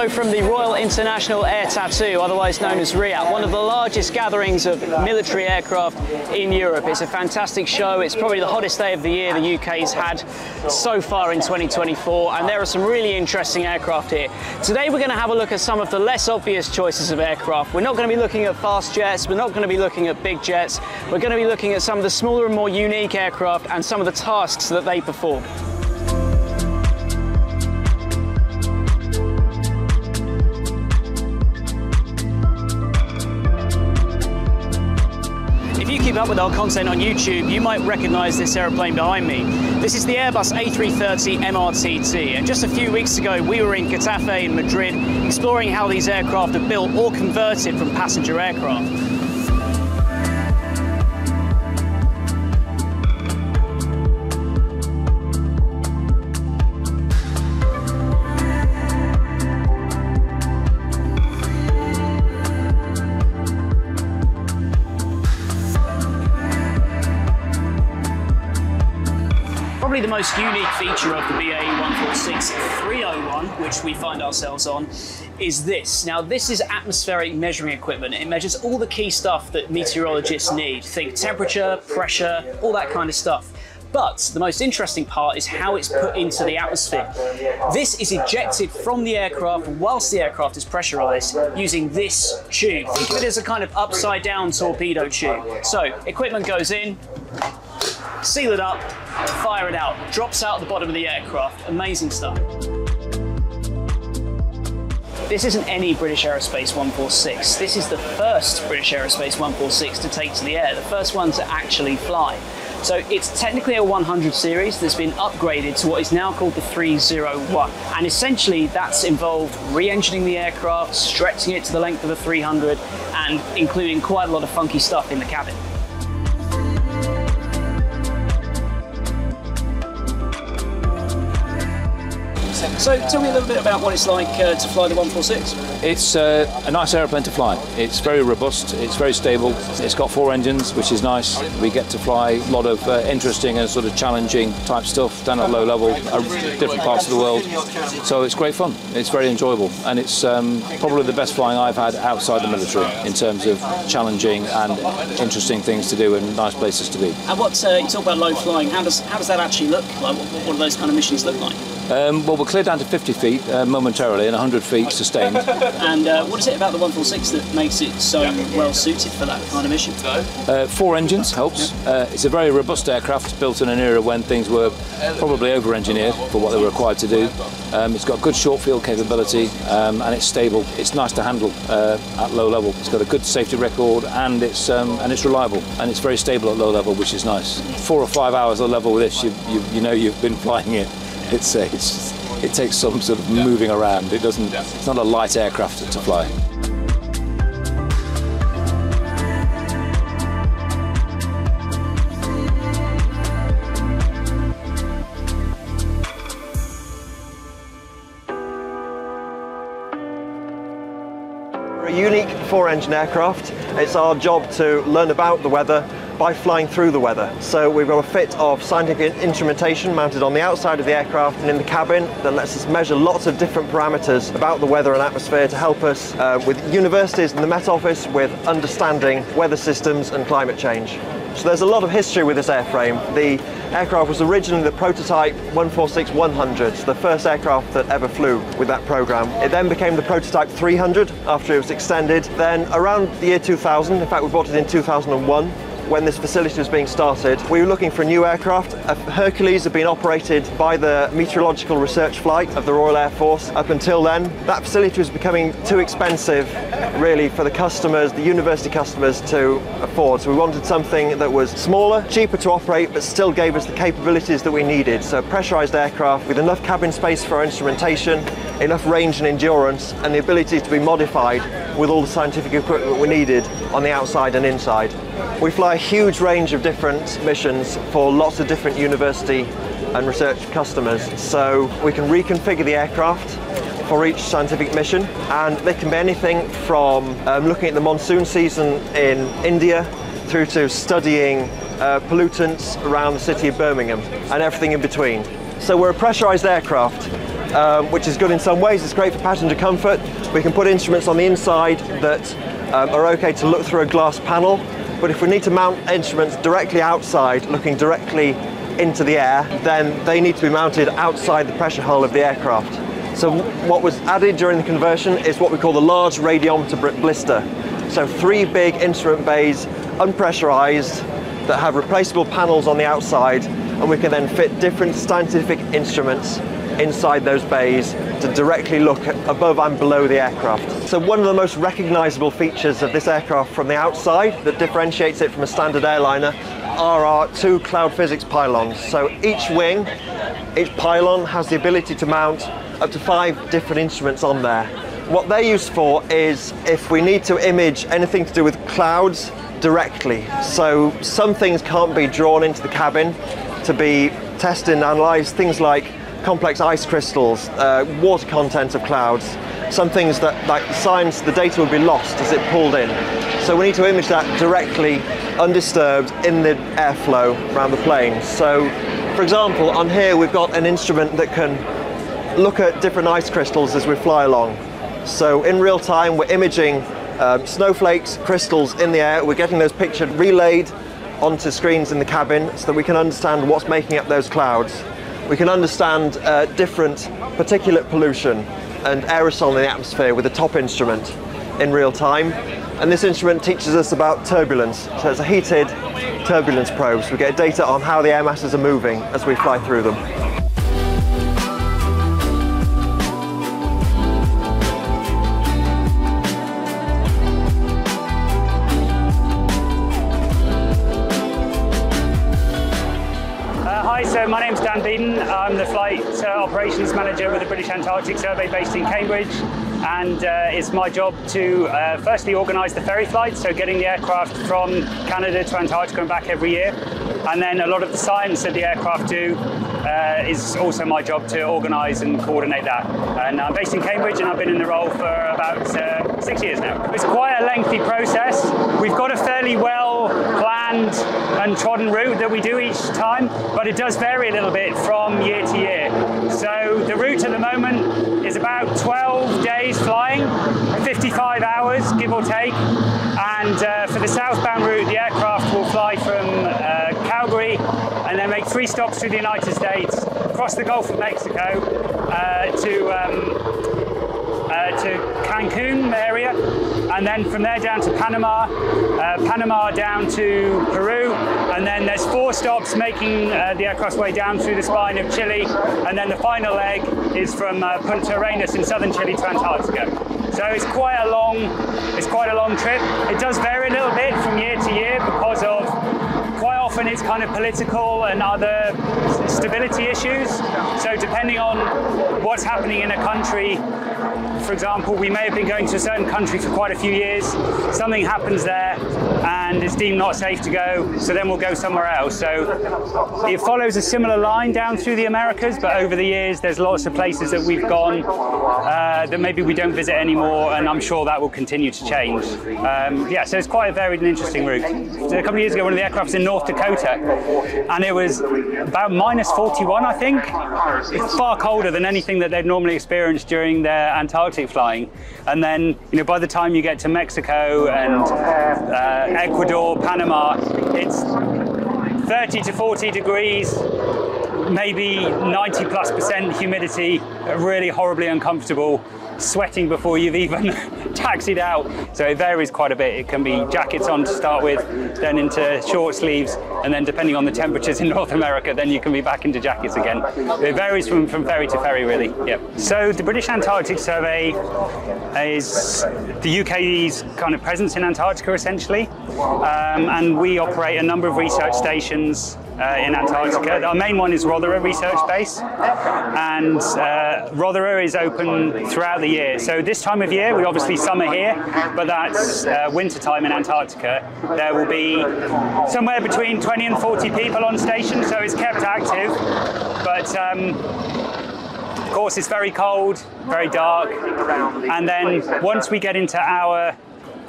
hello from the Royal International Air Tattoo, otherwise known as RIAT, one of the largest gatherings of military aircraft in Europe. It's a fantastic show. It's probably the hottest day of the year the UK's had so far in 2024, and there are some really interesting aircraft here. Today we're going to have a look at some of the less obvious choices of aircraft. We're not going to be looking at fast jets, we're not going to be looking at big jets, we're going to be looking at some of the smaller and more unique aircraft and some of the tasks that they perform. Keep up with our content on YouTube, you might recognise this aeroplane behind me. This is the Airbus A330 MRTT, and just a few weeks ago we were in Getafe in Madrid exploring how these aircraft are built or converted from passenger aircraft. Most unique feature of the BAE 146-301, which we find ourselves on, is this. Now, this is atmospheric measuring equipment. It measures all the key stuff that meteorologists need. Think temperature, pressure, all that kind of stuff. But the most interesting part is how it's put into the atmosphere. This is ejected from the aircraft whilst the aircraft is pressurized using this tube. Think of it as a kind of upside down torpedo tube. So equipment goes in, seal it up, fire it out. Drops out the bottom of the aircraft. Amazing stuff. This isn't any British Aerospace 146. This is the first British Aerospace 146 to take to the air, the first one to actually fly. So it's technically a 100 series that's been upgraded to what is now called the 301. And essentially that's involved re-engineering the aircraft, stretching it to the length of a 300, and including quite a lot of funky stuff in the cabin. So tell me a little bit about what it's like uh, to fly the 146. It's uh, a nice aeroplane to fly. It's very robust, it's very stable, it's got four engines, which is nice. We get to fly a lot of uh, interesting and sort of challenging type stuff down at low level, uh, different parts of the world. So it's great fun, it's very enjoyable, and it's um, probably the best flying I've had outside the military in terms of challenging and interesting things to do and nice places to be. And what, uh, you talk about low flying, how does, how does that actually look? Like, what, what do those kind of missions look like? Um, well, we're clear down to 50 feet uh, momentarily and 100 feet sustained. and uh, what is it about the 146 that makes it so well suited for that kind of mission? Uh, four engines helps. Uh, it's a very robust aircraft built in an era when things were probably over-engineered for what they were required to do. Um, it's got good short field capability um, and it's stable. It's nice to handle uh, at low level. It's got a good safety record and it's um, and it's reliable and it's very stable at low level, which is nice. Four or five hours at level with this, you, you, you know you've been flying it it's, uh, it's it takes some sort of moving around. It doesn't. It's not a light aircraft to fly. a unique four-engine aircraft. It's our job to learn about the weather by flying through the weather. So we've got a fit of scientific instrumentation mounted on the outside of the aircraft and in the cabin that lets us measure lots of different parameters about the weather and atmosphere to help us uh, with universities and the Met Office with understanding weather systems and climate change. So there's a lot of history with this airframe. The aircraft was originally the prototype 146-100, the first aircraft that ever flew with that program. It then became the prototype 300 after it was extended. Then around the year 2000, in fact we bought it in 2001, when this facility was being started, we were looking for a new aircraft. Uh, Hercules had been operated by the Meteorological Research Flight of the Royal Air Force up until then. That facility was becoming too expensive, really, for the customers, the university customers, to afford. So we wanted something that was smaller, cheaper to operate, but still gave us the capabilities that we needed. So pressurized aircraft with enough cabin space for our instrumentation, enough range and endurance, and the ability to be modified with all the scientific equipment we needed on the outside and inside. We fly a huge range of different missions for lots of different university and research customers. So we can reconfigure the aircraft for each scientific mission and they can be anything from um, looking at the monsoon season in India through to studying uh, pollutants around the city of Birmingham and everything in between. So we're a pressurized aircraft um, which is good in some ways. It's great for passenger comfort. We can put instruments on the inside that um, are okay to look through a glass panel. But if we need to mount instruments directly outside, looking directly into the air, then they need to be mounted outside the pressure hull of the aircraft. So what was added during the conversion is what we call the large radiometer blister. So three big instrument bays, unpressurized, that have replaceable panels on the outside, and we can then fit different scientific instruments inside those bays to directly look above and below the aircraft. So one of the most recognizable features of this aircraft from the outside that differentiates it from a standard airliner are our two cloud physics pylons. So each wing, each pylon has the ability to mount up to five different instruments on there. What they're used for is if we need to image anything to do with clouds directly. So some things can't be drawn into the cabin to be tested and analysed, things like complex ice crystals, uh, water content of clouds, some things that like science, the data would be lost as it pulled in. So we need to image that directly, undisturbed, in the airflow around the plane. So for example, on here we've got an instrument that can look at different ice crystals as we fly along. So in real time we're imaging um, snowflakes, crystals in the air, we're getting those pictured relayed onto screens in the cabin so that we can understand what's making up those clouds we can understand uh, different particulate pollution and aerosol in the atmosphere with a top instrument in real time. And this instrument teaches us about turbulence. So it's a heated turbulence probe. So we get data on how the air masses are moving as we fly through them. Beeden. I'm the Flight uh, Operations Manager with the British Antarctic Survey based in Cambridge. And uh, it's my job to uh, firstly organise the ferry flights, so getting the aircraft from Canada to Antarctica and back every year. And then a lot of the science that the aircraft do uh, is also my job to organise and coordinate that. And I'm based in Cambridge and I've been in the role for about uh, six years now. It's quite a lengthy process. We've got a fairly well planned and trodden route that we do each time, but it does vary a little bit from year to year. So the route at the moment is about 12 days flying, 55 hours, give or take. And uh, for the southbound route, the aircraft will fly from uh, Calgary and then make three stops through the United States, across the Gulf of Mexico uh, to um, uh, to Cancun area, and then from there down to Panama, uh, Panama down to Peru, and then there's four stops making uh, the aircraft's way down through the spine of Chile, and then the final leg is from uh, Punta Arenas in southern Chile to Antarctica. So it's quite a long, it's quite a long trip. It does vary a little bit from year to year because of often it's kind of political and other stability issues. So depending on what's happening in a country, for example, we may have been going to a certain country for quite a few years, something happens there and it's deemed not safe to go, so then we'll go somewhere else. So it follows a similar line down through the Americas, but over the years there's lots of places that we've gone uh, that maybe we don't visit anymore, and I'm sure that will continue to change. Um, yeah, so it's quite a varied and interesting route. So a couple of years ago, one of the aircraft was in North Dakota, and it was about minus 41, I think. It's far colder than anything that they'd normally experienced during their Antarctic flying. And then, you know, by the time you get to Mexico and uh, Ecuador, Panama, it's 30 to 40 degrees, maybe 90 plus percent humidity, really horribly uncomfortable sweating before you've even taxied out. So it varies quite a bit. It can be jackets on to start with, then into short sleeves, and then depending on the temperatures in North America, then you can be back into jackets again. It varies from, from ferry to ferry, really. Yeah. So the British Antarctic Survey is the UK's kind of presence in Antarctica, essentially, um, and we operate a number of research stations uh, in Antarctica. Our main one is Rothera Research Base, and uh, Rothera is open throughout the year. So this time of year, we obviously summer here, but that's uh, winter time in Antarctica. There will be somewhere between 20 and 40 people on station, so it's kept active. But um, of course, it's very cold, very dark, and then once we get into our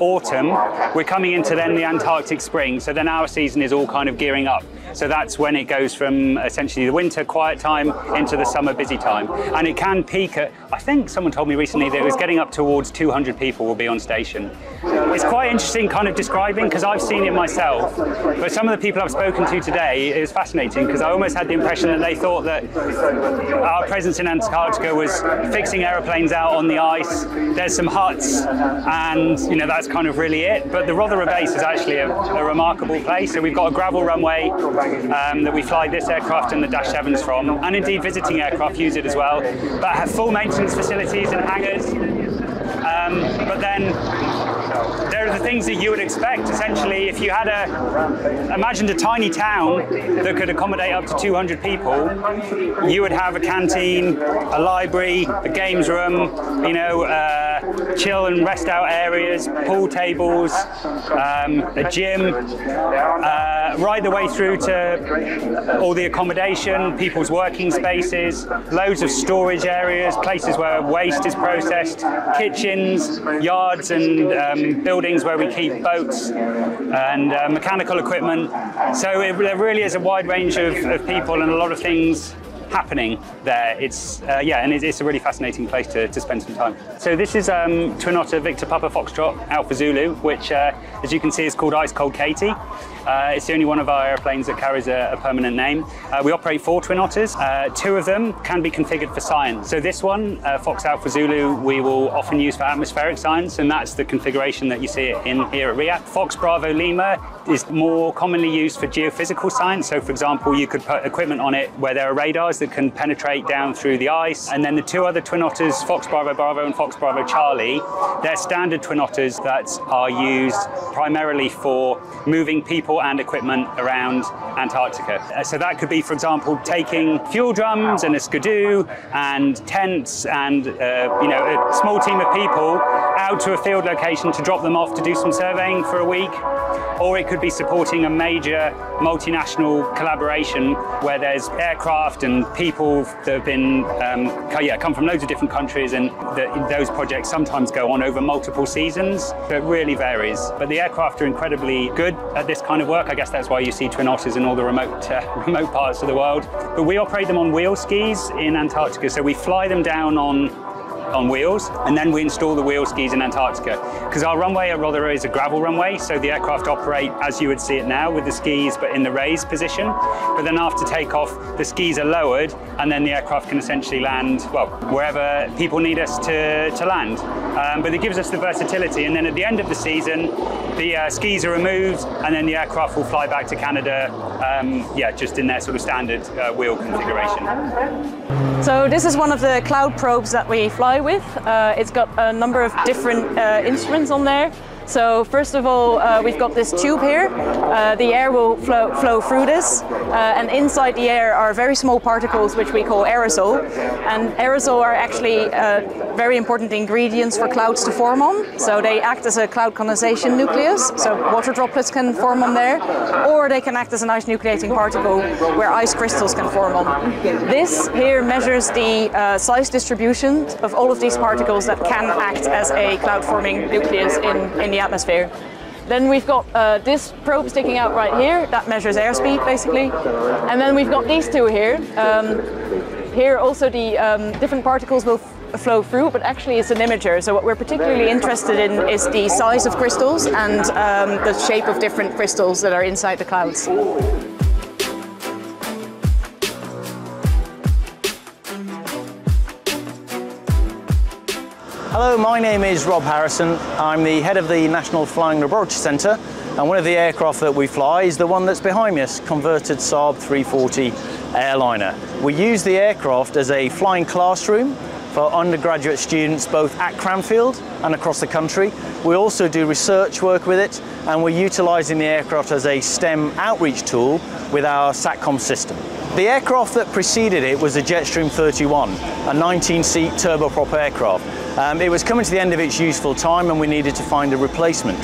autumn, we're coming into then the Antarctic spring. So then our season is all kind of gearing up. So that's when it goes from essentially the winter quiet time into the summer busy time. And it can peak at, I think someone told me recently that it was getting up towards 200 people will be on station. It's quite interesting kind of describing because I've seen it myself. But some of the people I've spoken to today, it was fascinating because I almost had the impression that they thought that our presence in Antarctica was fixing aeroplanes out on the ice. There's some huts and you know that's kind of really it. But the Rothera base is actually a, a remarkable place. So we've got a gravel runway um, that we fly this aircraft and the Dash 7s from, and indeed visiting aircraft use it as well. But have full maintenance facilities and hangars. Um, but then there are the things that you would expect. Essentially, if you had a, imagined a tiny town that could accommodate up to 200 people, you would have a canteen, a library, a games room, you know, uh, chill and rest out areas, pool tables, um, a gym, uh, right the way through to all the accommodation, people's working spaces, loads of storage areas, places where waste is processed, kitchens, yards and um, buildings where we keep boats and uh, mechanical equipment. So it, there really is a wide range of, of people and a lot of things happening there. It's uh, yeah, and it's, it's, a really fascinating place to, to spend some time. So this is um, Twin Otter Victor Papa Foxtrot Alpha Zulu, which, uh, as you can see, is called Ice Cold Katie. Uh, it's the only one of our airplanes that carries a, a permanent name. Uh, we operate four Twin Otters. Uh, two of them can be configured for science. So this one, uh, Fox Alpha Zulu, we will often use for atmospheric science, and that's the configuration that you see in here at RIAT. Fox Bravo Lima is more commonly used for geophysical science. So, for example, you could put equipment on it where there are radars that can penetrate down through the ice. And then the two other Twin Otters, Fox Bravo Bravo and Fox Bravo Charlie, they're standard Twin Otters that are used primarily for moving people and equipment around Antarctica. Uh, so that could be, for example, taking fuel drums and a skidoo and tents and uh, you know a small team of people out to a field location to drop them off to do some surveying for a week. Or it could be supporting a major multinational collaboration where there's aircraft and people that have been um, yeah, come from loads of different countries and the, those projects sometimes go on over multiple seasons. So it really varies. But the aircraft are incredibly good at this kind of work. I guess that's why you see Twin Otters in all the remote, uh, remote parts of the world. But we operate them on wheel skis in Antarctica. So we fly them down on on wheels, and then we install the wheel skis in Antarctica. Because our runway at Rothera is a gravel runway, so the aircraft operate as you would see it now with the skis, but in the raised position. But then after takeoff, the skis are lowered, and then the aircraft can essentially land, well, wherever people need us to, to land. Um, but it gives us the versatility, and then at the end of the season, the uh, skis are removed, and then the aircraft will fly back to Canada, um, yeah, just in their sort of standard uh, wheel configuration. So this is one of the cloud probes that we fly with. Uh, it's got a number of different uh, instruments on there. So first of all, uh, we've got this tube here. Uh, the air will flow, flow through this, uh, and inside the air are very small particles which we call aerosol. And aerosol are actually uh, very important ingredients for clouds to form on. So they act as a cloud condensation nucleus, so water droplets can form on there, or they can act as an ice nucleating particle where ice crystals can form on. This here measures the uh, size distribution of all of these particles that can act as a cloud forming nucleus in, in the atmosphere. Then we've got uh, this probe sticking out right here that measures airspeed basically. And then we've got these two here. Um, here also the um, different particles will flow through, but actually it's an imager. So what we're particularly interested in is the size of crystals and um, the shape of different crystals that are inside the clouds. Hello, my name is Rob Harrison. I'm the head of the National Flying Laboratory Centre and one of the aircraft that we fly is the one that's behind me, converted Saab 340 airliner. We use the aircraft as a flying classroom for undergraduate students both at Cranfield and across the country. We also do research work with it and we're utilising the aircraft as a STEM outreach tool with our SATCOM system. The aircraft that preceded it was the Jetstream 31, a 19-seat turboprop aircraft. Um, it was coming to the end of its useful time and we needed to find a replacement.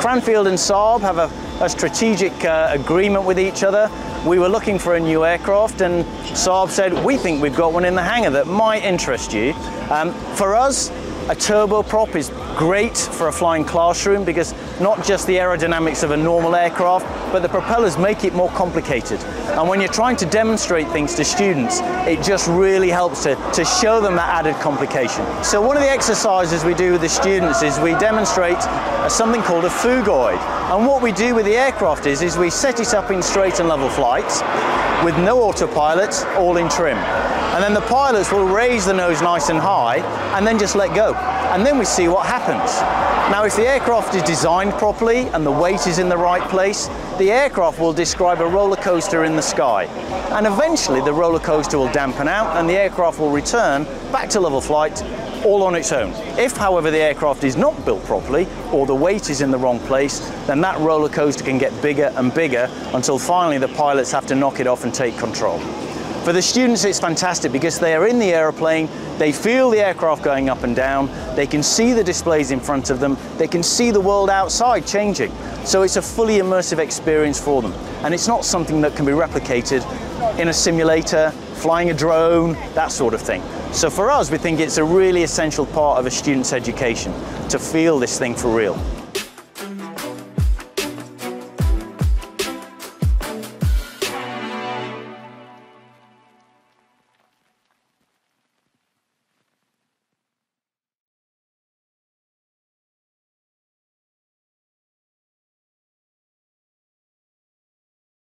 Cranfield and Saab have a, a strategic uh, agreement with each other. We were looking for a new aircraft and Saab said, we think we've got one in the hangar that might interest you. Um, for us, A turboprop is great for a flying classroom because not just the aerodynamics of a normal aircraft, but the propellers make it more complicated. And when you're trying to demonstrate things to students, it just really helps to, to show them that added complication. So one of the exercises we do with the students is we demonstrate something called a phugoid. And what we do with the aircraft is, is we set it up in straight and level flights with no autopilot, all in trim. And then the pilots will raise the nose nice and high and then just let go. And then we see what happens. Now, if the aircraft is designed properly and the weight is in the right place, the aircraft will describe a roller coaster in the sky. And eventually the roller coaster will dampen out and the aircraft will return back to level flight all on its own. If, however, the aircraft is not built properly or the weight is in the wrong place, then that roller coaster can get bigger and bigger until finally the pilots have to knock it off and take control. For the students, it's fantastic because they are in the aeroplane, they feel the aircraft going up and down, they can see the displays in front of them, they can see the world outside changing. So it's a fully immersive experience for them. And it's not something that can be replicated in a simulator, flying a drone, that sort of thing. So for us, we think it's a really essential part of a student's education to feel this thing for real.